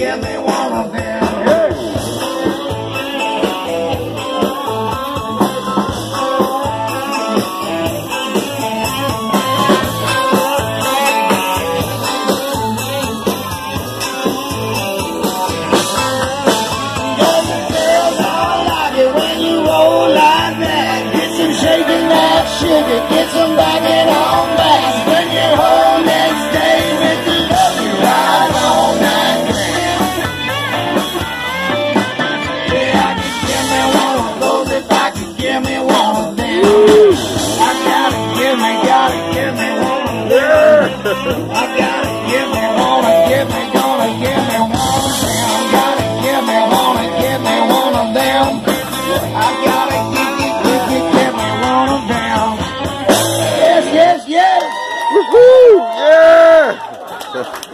give me one. me one of them. I gotta give me, gotta give me one of them. I gotta give me, wanna give me, gonna give me one of them. Gotta give me, wanna give me one of them. I gotta give you, give you, give me one of them. Yes, yes, yes. Woohoo! Yeah.